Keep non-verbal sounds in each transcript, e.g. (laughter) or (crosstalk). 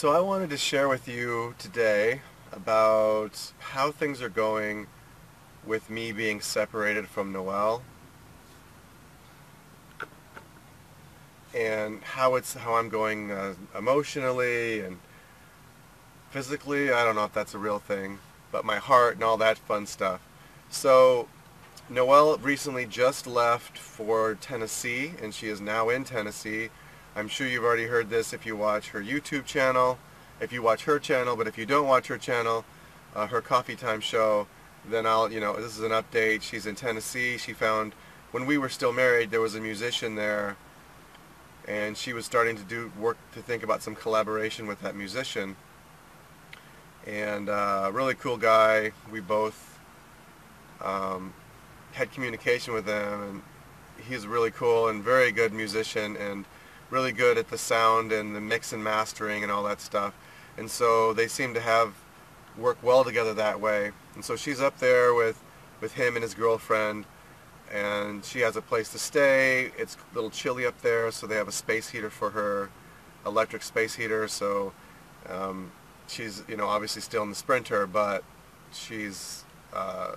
So I wanted to share with you today about how things are going with me being separated from Noelle and how it's how I'm going uh, emotionally and physically. I don't know if that's a real thing, but my heart and all that fun stuff. So Noelle recently just left for Tennessee, and she is now in Tennessee. I'm sure you've already heard this if you watch her YouTube channel, if you watch her channel, but if you don't watch her channel, uh, her Coffee Time show, then I'll, you know, this is an update. She's in Tennessee. She found, when we were still married, there was a musician there, and she was starting to do work to think about some collaboration with that musician. And uh, really cool guy. We both um, had communication with him, and he's really cool and very good musician and really good at the sound and the mix and mastering and all that stuff. And so they seem to have worked well together that way. And so she's up there with, with him and his girlfriend, and she has a place to stay. It's a little chilly up there, so they have a space heater for her, electric space heater. So um, she's, you know, obviously still in the Sprinter, but she's uh,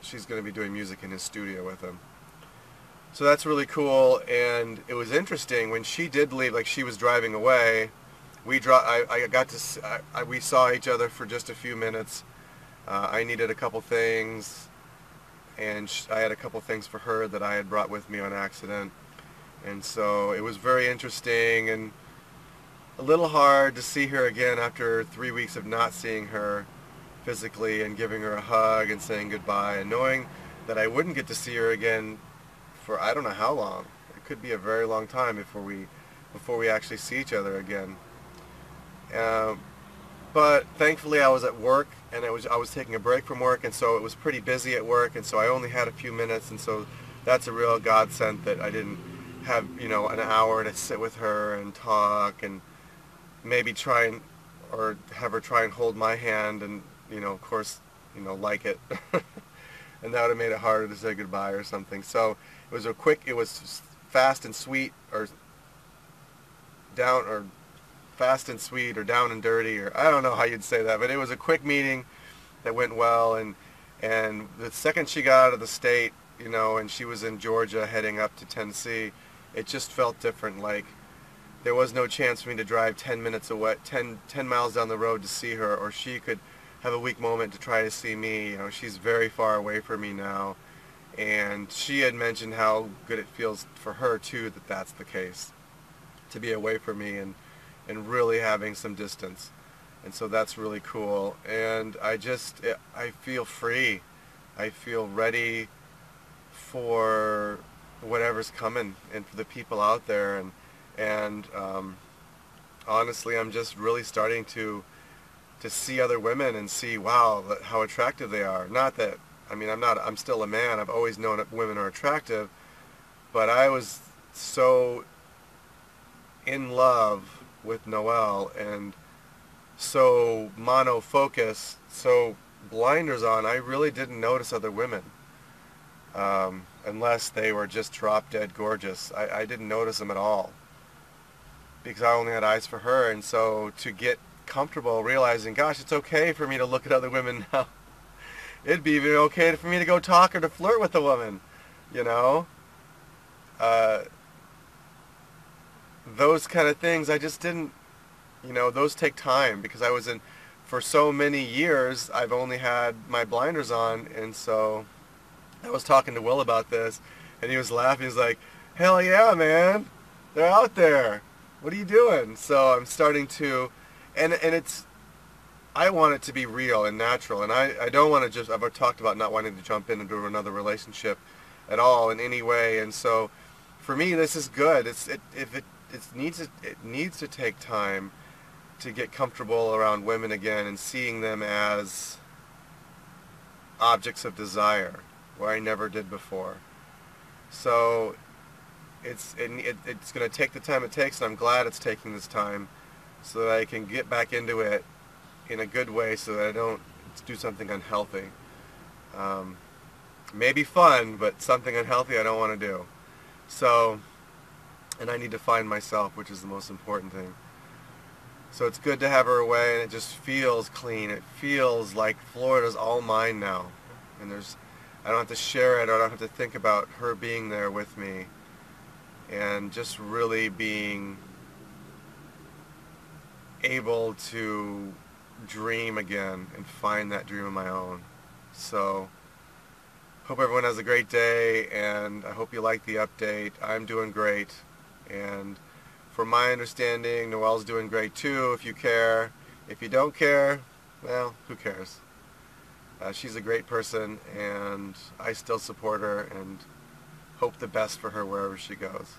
she's going to be doing music in his studio with him. So that's really cool, and it was interesting when she did leave. Like she was driving away, we dro- I, I got to I, I, we saw each other for just a few minutes. Uh, I needed a couple things, and sh- I had a couple things for her that I had brought with me on accident, and so it was very interesting and a little hard to see her again after three weeks of not seeing her physically and giving her a hug and saying goodbye and knowing that I wouldn't get to see her again for I don't know how long. It could be a very long time before we before we actually see each other again. Um, but thankfully I was at work and I was I was taking a break from work and so it was pretty busy at work and so I only had a few minutes and so that's a real godsend that I didn't have you know an hour to sit with her and talk and maybe try and or have her try and hold my hand and you know, of course, you know, like it. (laughs) and that would have made it harder to say goodbye or something. So it was a quick, it was fast and sweet or down or fast and sweet or down and dirty or I don't know how you'd say that, but it was a quick meeting that went well and and the second she got out of the state, you know, and she was in Georgia heading up to Tennessee, it just felt different like there was no chance for me to drive 10 minutes away 10 10 miles down the road to see her or she could have a weak moment to try to see me. You know, she's very far away from me now. And she had mentioned how good it feels for her too that that's the case. To be away from me and, and really having some distance. And so that's really cool. And I just, I feel free. I feel ready for whatever's coming and for the people out there. And, and um, honestly, I'm just really starting to to see other women and see, wow, how attractive they are. Not that, I mean, I'm not, I'm still a man. I've always known that women are attractive, but I was so in love with Noelle and so mono-focused, so blinders on, I really didn't notice other women. Um, unless they were just drop dead gorgeous. I, I didn't notice them at all because I only had eyes for her. And so to get comfortable realizing, gosh, it's okay for me to look at other women now. (laughs) It'd be even okay for me to go talk or to flirt with a woman, you know? Uh, those kind of things, I just didn't, you know, those take time because I was in, for so many years, I've only had my blinders on, and so I was talking to Will about this, and he was laughing. He's like, hell yeah, man, they're out there. What are you doing? So I'm starting to and and it's I want it to be real and natural, and I, I don't want to just I've talked about not wanting to jump in into another relationship at all in any way, and so for me this is good. It's it if it it needs to, it needs to take time to get comfortable around women again and seeing them as objects of desire where I never did before. So it's it, it, it's going to take the time it takes, and I'm glad it's taking this time so that I can get back into it in a good way so that I don't do something unhealthy. Um, maybe fun, but something unhealthy I don't want to do. So, and I need to find myself, which is the most important thing. So it's good to have her away, and it just feels clean. It feels like Florida's all mine now, and there's, I don't have to share it. I don't have to think about her being there with me, and just really being able to dream again and find that dream of my own. So hope everyone has a great day and I hope you like the update. I'm doing great and from my understanding Noelle's doing great too if you care. If you don't care, well, who cares? Uh, she's a great person and I still support her and hope the best for her wherever she goes.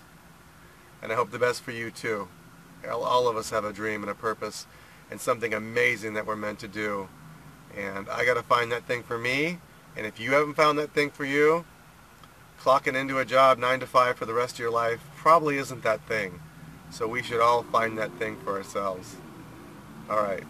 And I hope the best for you too. All of us have a dream and a purpose and something amazing that we're meant to do. And I got to find that thing for me. And if you haven't found that thing for you, clocking into a job 9 to 5 for the rest of your life probably isn't that thing. So we should all find that thing for ourselves. All right.